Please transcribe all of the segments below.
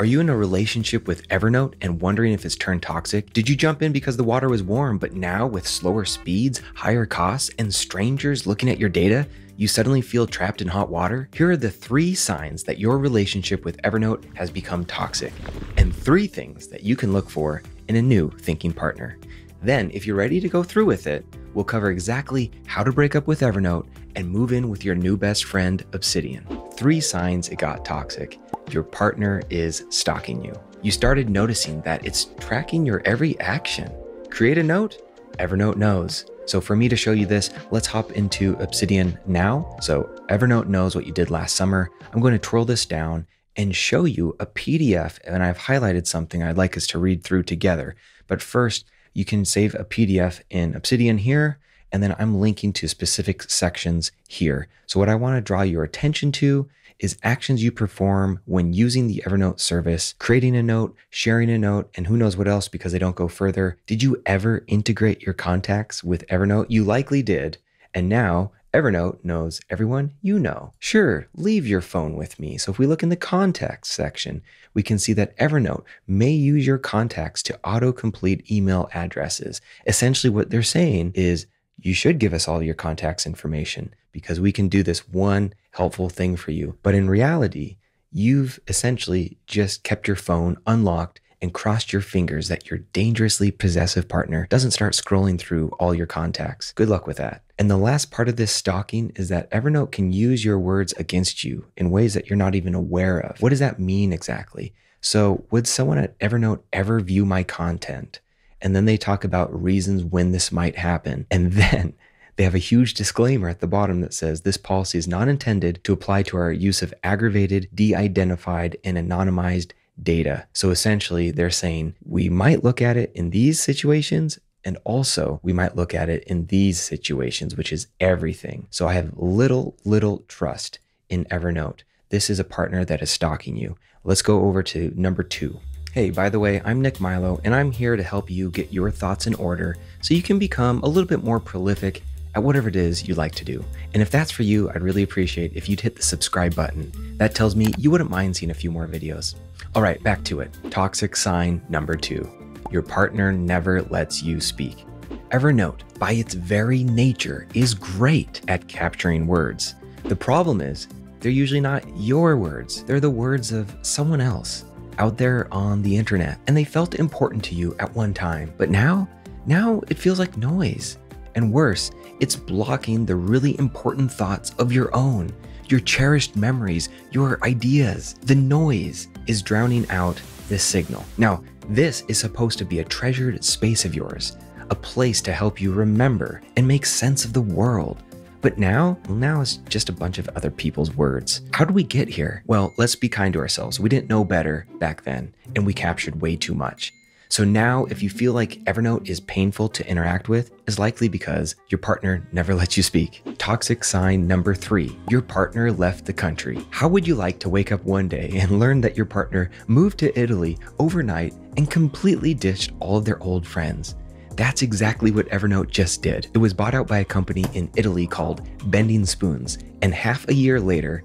Are you in a relationship with Evernote and wondering if it's turned toxic? Did you jump in because the water was warm, but now with slower speeds, higher costs, and strangers looking at your data, you suddenly feel trapped in hot water? Here are the three signs that your relationship with Evernote has become toxic, and three things that you can look for in a new thinking partner. Then, if you're ready to go through with it, we'll cover exactly how to break up with Evernote and move in with your new best friend, Obsidian. Three signs it got toxic. Your partner is stalking you. You started noticing that it's tracking your every action. Create a note, Evernote knows. So for me to show you this, let's hop into Obsidian now. So Evernote knows what you did last summer. I'm going to twirl this down and show you a PDF. And I've highlighted something I'd like us to read through together. But first, you can save a PDF in Obsidian here. And then I'm linking to specific sections here. So what I want to draw your attention to is actions you perform when using the Evernote service, creating a note, sharing a note, and who knows what else because they don't go further. Did you ever integrate your contacts with Evernote? You likely did. And now Evernote knows everyone you know. Sure, leave your phone with me. So if we look in the contacts section, we can see that Evernote may use your contacts to autocomplete email addresses. Essentially, what they're saying is you should give us all your contacts information because we can do this one helpful thing for you. But in reality, you've essentially just kept your phone unlocked and crossed your fingers that your dangerously possessive partner doesn't start scrolling through all your contacts. Good luck with that. And the last part of this stalking is that Evernote can use your words against you in ways that you're not even aware of. What does that mean exactly? So, would someone at Evernote ever view my content? And then they talk about reasons when this might happen. And then they have a huge disclaimer at the bottom that says this policy is not intended to apply to our use of aggregated, de identified, and anonymized data. So essentially, they're saying we might look at it in these situations. And also, we might look at it in these situations, which is everything. So I have little, little trust in Evernote. This is a partner that is stalking you. Let's go over to number two. Hey, by the way, I'm Nick Milo, and I'm here to help you get your thoughts in order so you can become a little bit more prolific at whatever it is you like to do. And if that's for you, I'd really appreciate if you'd hit the subscribe button. That tells me you wouldn't mind seeing a few more videos. All right, back to it. Toxic sign number two your partner never lets you speak. Evernote, by its very nature, is great at capturing words. The problem is, they're usually not your words, they're the words of someone else out there on the internet. And they felt important to you at one time, but now, now it feels like noise. And worse, it's blocking the really important thoughts of your own, your cherished memories, your ideas. The noise is drowning out this signal. Now, this is supposed to be a treasured space of yours, a place to help you remember and make sense of the world. But now, now it's just a bunch of other people's words. How did we get here? Well, let's be kind to ourselves. We didn't know better back then, and we captured way too much. So now, if you feel like Evernote is painful to interact with, is likely because your partner never lets you speak. Toxic sign number three your partner left the country. How would you like to wake up one day and learn that your partner moved to Italy overnight and completely ditched all of their old friends? That's exactly what Evernote just did. It was bought out by a company in Italy called Bending Spoons, and half a year later,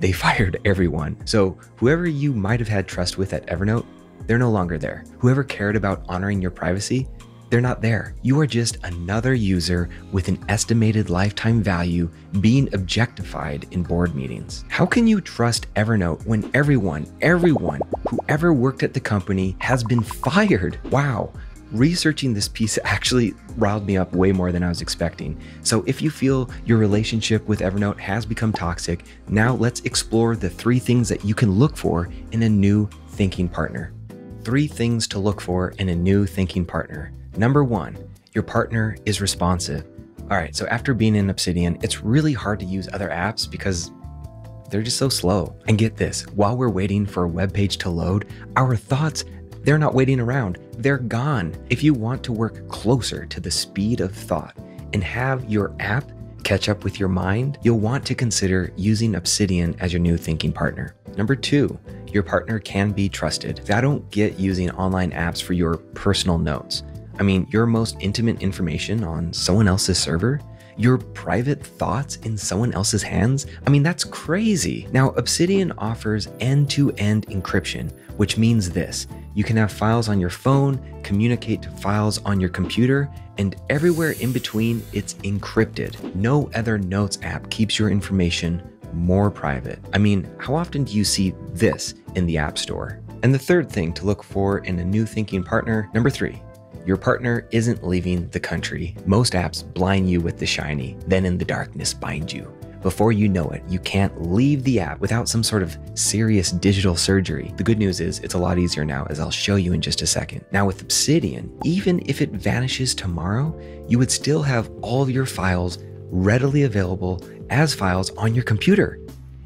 they fired everyone. So, whoever you might have had trust with at Evernote, they're no longer there. Whoever cared about honoring your privacy, they're not there. You are just another user with an estimated lifetime value being objectified in board meetings. How can you trust Evernote when everyone, everyone who ever worked at the company has been fired? Wow researching this piece actually riled me up way more than I was expecting. So if you feel your relationship with Evernote has become toxic, now let's explore the three things that you can look for in a new thinking partner. Three things to look for in a new thinking partner. Number one, your partner is responsive. All right, so after being in Obsidian, it's really hard to use other apps because they're just so slow. And get this, while we're waiting for a web page to load, our thoughts they're not waiting around, they're gone. If you want to work closer to the speed of thought and have your app catch up with your mind, you'll want to consider using Obsidian as your new thinking partner. Number two, your partner can be trusted. I don't get using online apps for your personal notes. I mean, your most intimate information on someone else's server, Your private thoughts in someone else's hands? I mean, that's crazy. Now, Obsidian offers end to end encryption, which means this you can have files on your phone, communicate to files on your computer, and everywhere in between, it's encrypted. No other notes app keeps your information more private. I mean, how often do you see this in the App Store? And the third thing to look for in a new thinking partner, number three, your partner isn't leaving the country. Most apps blind you with the shiny, then in the darkness bind you. Before you know it, you can't leave the app without some sort of serious digital surgery. The good news is it's a lot easier now, as I'll show you in just a second. Now, with Obsidian, even if it vanishes tomorrow, you would still have all your files readily available as files on your computer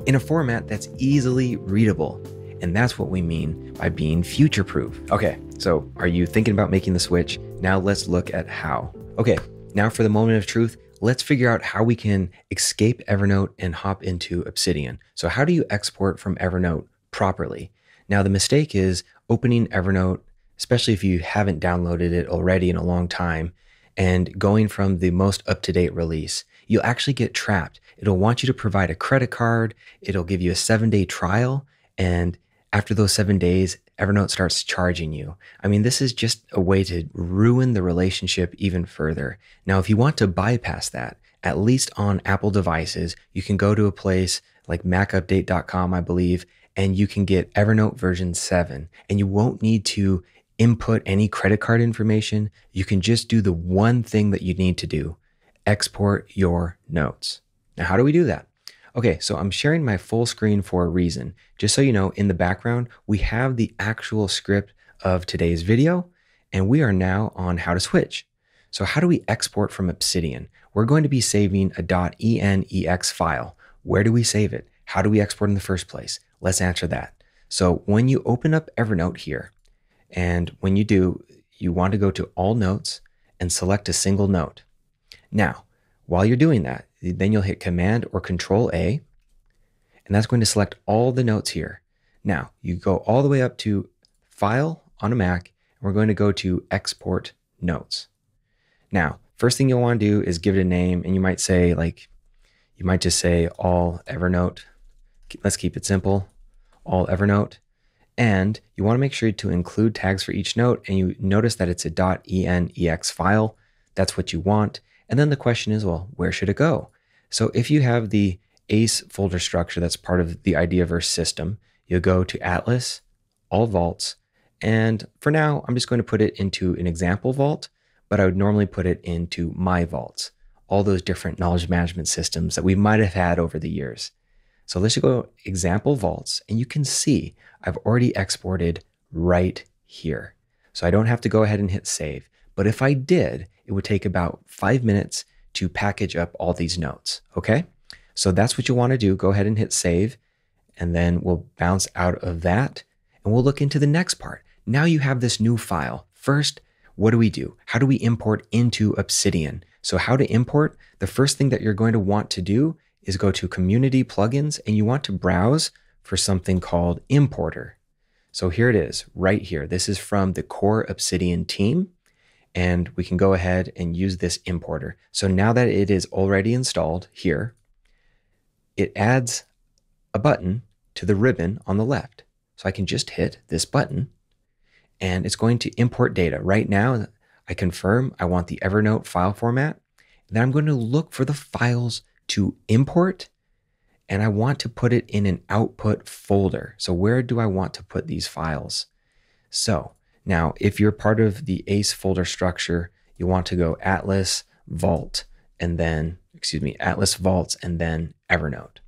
in a format that's easily readable. And that's what we mean by being future proof. Okay, so are you thinking about making the switch? Now let's look at how. Okay, now for the moment of truth, let's figure out how we can escape Evernote and hop into Obsidian. So, how do you export from Evernote properly? Now, the mistake is opening Evernote, especially if you haven't downloaded it already in a long time, and going from the most up to date release. You'll actually get trapped. It'll want you to provide a credit card, it'll give you a seven day trial, and after those seven days, Evernote starts charging you. I mean, this is just a way to ruin the relationship even further. Now, if you want to bypass that, at least on Apple devices, you can go to a place like macupdate.com, I believe, and you can get Evernote version 7, and you won't need to input any credit card information. You can just do the one thing that you need to do export your notes. Now, how do we do that? Okay, so I'm sharing my full screen for a reason. Just so you know, in the background, we have the actual script of today's video, and we are now on how to switch. So how do we export from Obsidian? We're going to be saving a .enex file. Where do we save it? How do we export in the first place? Let's answer that. So when you open up Evernote here, and when you do, you want to go to All Notes and select a single note. Now, while you're doing that, then you'll hit Command or Control A, and that's going to select all the notes here. Now, you go all the way up to File on a Mac, and we're going to go to Export Notes. Now, first thing you'll want to do is give it a name, and you might say, like, you might just say All Evernote. Let's keep it simple. All Evernote. And you want to make sure to include tags for each note, and you notice that it's a .enex file. That's what you want. And then the question is, well, where should it go? So if you have the ACE folder structure that's part of the Ideaverse system, you'll go to Atlas, all vaults, and for now, I'm just going to put it into an example vault, but I would normally put it into my vaults, all those different knowledge management systems that we might have had over the years. So let's go example vaults, and you can see I've already exported right here. So I don't have to go ahead and hit save. But if I did, it would take about five minutes to package up all these notes. Okay. So that's what you want to do. Go ahead and hit save. And then we'll bounce out of that and we'll look into the next part. Now you have this new file. First, what do we do? How do we import into Obsidian? So, how to import? The first thing that you're going to want to do is go to Community Plugins and you want to browse for something called Importer. So, here it is right here. This is from the core Obsidian team and we can go ahead and use this importer. So now that it is already installed here, it adds a button to the ribbon on the left. So I can just hit this button and it's going to import data. Right now, I confirm I want the Evernote file format. Then I'm going to look for the files to import and I want to put it in an output folder. So where do I want to put these files? So now, if you're part of the ACE folder structure, you want to go Atlas, Vault, and then, excuse me, Atlas Vaults, and then Evernote.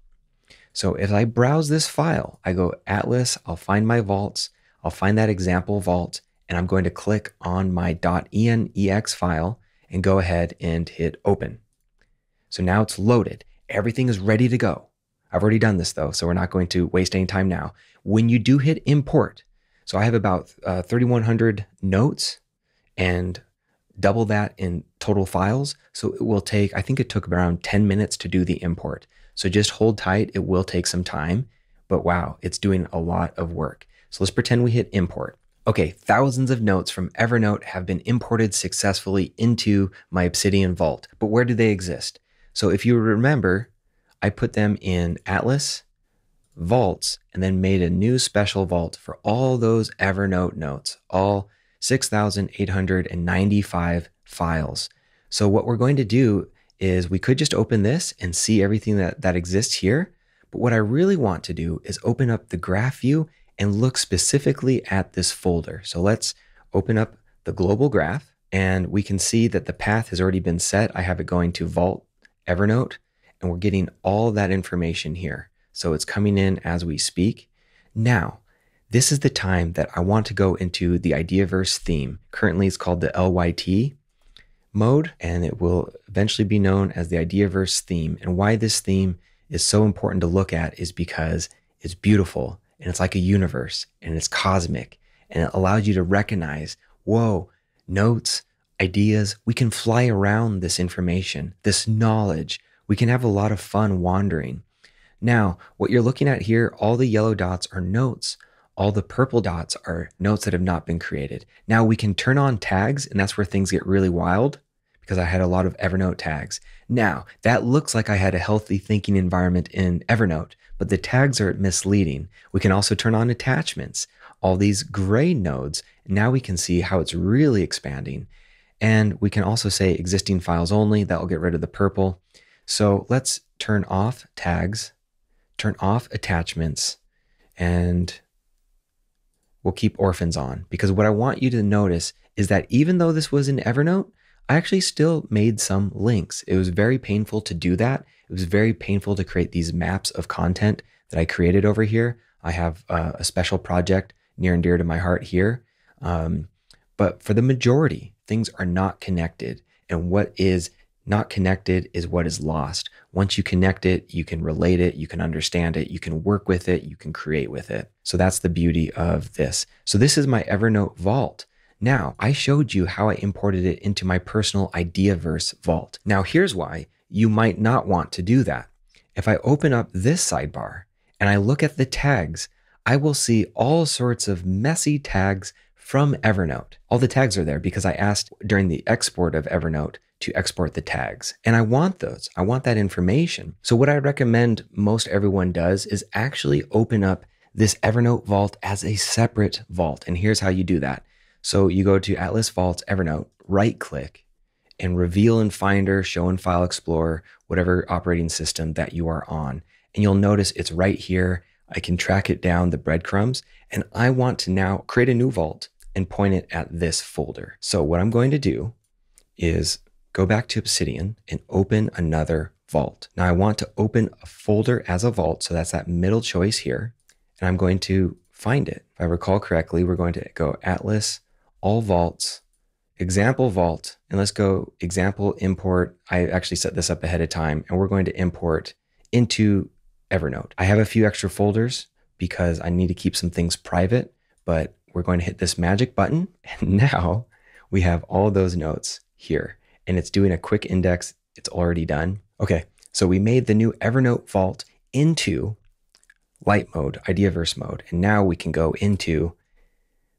So if I browse this file, I go Atlas, I'll find my vaults, I'll find that example vault, and I'm going to click on my .enex file and go ahead and hit open. So now it's loaded. Everything is ready to go. I've already done this though, so we're not going to waste any time now. When you do hit import, so I have about uh, 3,100 notes and double that in total files. So it will take, I think it took around 10 minutes to do the import. So just hold tight. It will take some time, but wow, it's doing a lot of work. So let's pretend we hit import. Okay, thousands of notes from Evernote have been imported successfully into my Obsidian Vault, but where do they exist? So if you remember, I put them in Atlas, vaults, and then made a new special vault for all those Evernote notes, all 6,895 files. So what we're going to do is we could just open this and see everything that, that exists here. But what I really want to do is open up the graph view and look specifically at this folder. So let's open up the global graph and we can see that the path has already been set. I have it going to Vault Evernote and we're getting all that information here. So it's coming in as we speak. Now, this is the time that I want to go into the Ideaverse theme. Currently, it's called the LYT mode, and it will eventually be known as the Ideaverse theme. And why this theme is so important to look at is because it's beautiful and it's like a universe and it's cosmic and it allows you to recognize, whoa, notes, ideas, we can fly around this information, this knowledge. We can have a lot of fun wandering. Now, what you're looking at here, all the yellow dots are notes. All the purple dots are notes that have not been created. Now we can turn on tags, and that's where things get really wild because I had a lot of Evernote tags. Now, that looks like I had a healthy thinking environment in Evernote, but the tags are misleading. We can also turn on attachments, all these gray nodes. Now we can see how it's really expanding. And we can also say existing files only. That will get rid of the purple. So let's turn off tags, turn off attachments, and we'll keep orphans on. Because what I want you to notice is that even though this was in Evernote, I actually still made some links. It was very painful to do that. It was very painful to create these maps of content that I created over here. I have uh, a special project near and dear to my heart here. Um, but for the majority, things are not connected. And what is not connected is what is lost. Once you connect it, you can relate it, you can understand it, you can work with it, you can create with it. So that's the beauty of this. So this is my Evernote vault. Now, I showed you how I imported it into my personal Ideaverse vault. Now, here's why you might not want to do that. If I open up this sidebar and I look at the tags, I will see all sorts of messy tags from Evernote. All the tags are there because I asked during the export of Evernote to export the tags. And I want those. I want that information. So what I recommend most everyone does is actually open up this Evernote vault as a separate vault. And here's how you do that. So you go to Atlas Vaults Evernote, right click, and reveal in Finder, show in File Explorer, whatever operating system that you are on. And you'll notice it's right here. I can track it down the breadcrumbs. And I want to now create a new vault and point it at this folder. So what I'm going to do is go back to Obsidian and open another vault. Now I want to open a folder as a vault. So that's that middle choice here. And I'm going to find it. If I recall correctly, we're going to go Atlas all vaults, example vault, and let's go example import. I actually set this up ahead of time and we're going to import into Evernote. I have a few extra folders because I need to keep some things private, but we're going to hit this magic button. And now we have all those notes here and it's doing a quick index. It's already done. Okay. So we made the new Evernote vault into LYT mode, Ideaverse mode. And now we can go into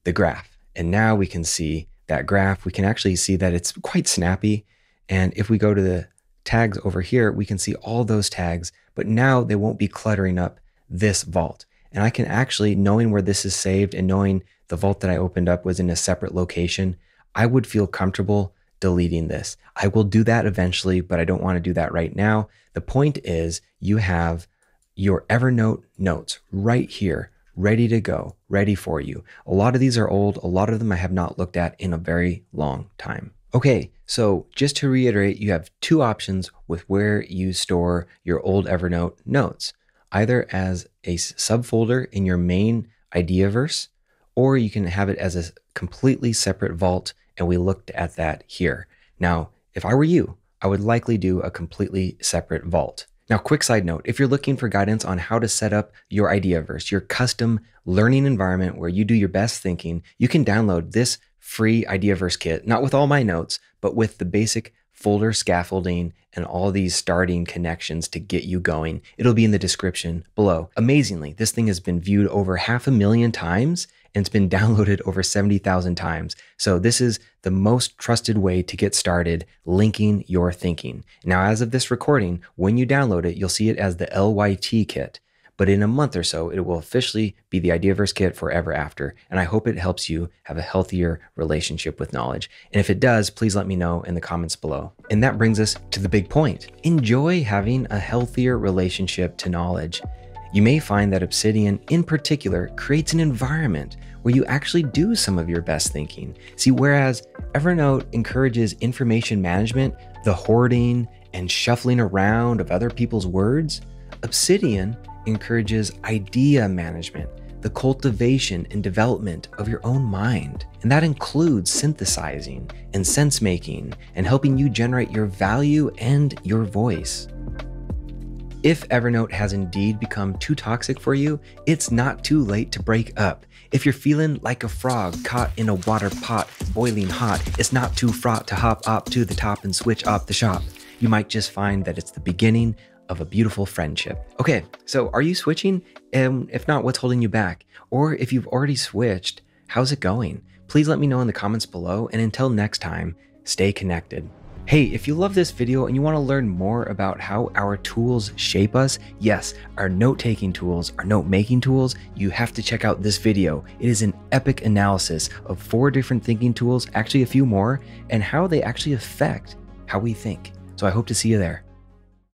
the graph. And now we can see that graph. We can actually see that it's quite snappy. And if we go to the tags over here, we can see all those tags, but now they won't be cluttering up this vault. And I can actually, knowing where this is saved and knowing the vault that I opened up was in a separate location, I would feel comfortable deleting this. I will do that eventually, but I don't want to do that right now. The point is you have your Evernote notes right here ready to go, ready for you. A lot of these are old, a lot of them I have not looked at in a very long time. Okay, so just to reiterate, you have two options with where you store your old Evernote notes either as a subfolder in your main Ideaverse, or you can have it as a completely separate vault. And we looked at that here. Now, if I were you, I would likely do a completely separate vault. Now, quick side note if you're looking for guidance on how to set up your Ideaverse, your custom learning environment where you do your best thinking, you can download this free Ideaverse kit, not with all my notes, but with the basic folder scaffolding and all these starting connections to get you going. It'll be in the description below. Amazingly, this thing has been viewed over half a million times and it's been downloaded over 70,000 times. So, this is the most trusted way to get started linking your thinking. Now, as of this recording, when you download it, you'll see it as the LYT kit. But in a month or so, it will officially be the Ideaverse kit forever after. And I hope it helps you have a healthier relationship with knowledge. And if it does, please let me know in the comments below. And that brings us to the big point enjoy having a healthier relationship to knowledge. You may find that Obsidian, in particular, creates an environment where you actually do some of your best thinking. See, whereas Evernote encourages information management, the hoarding and shuffling around of other people's words, Obsidian encourages idea management, the cultivation and development of your own mind. And that includes synthesizing and sense making and helping you generate your value and your voice. If Evernote has indeed become too toxic for you, it's not too late to break up. If you're feeling like a frog caught in a water pot boiling hot, it's not too fraught to hop up to the top and switch up the shop. You might just find that it's the beginning of a beautiful friendship. Okay, so are you switching? And if not, what's holding you back? Or if you've already switched, how's it going? Please let me know in the comments below. And until next time, stay connected. Hey, if you love this video and you want to learn more about how our tools shape us, yes, our note-taking tools, our note-making tools, you have to check out this video. It is an epic analysis of four different thinking tools, actually a few more, and how they actually affect how we think. So I hope to see you there.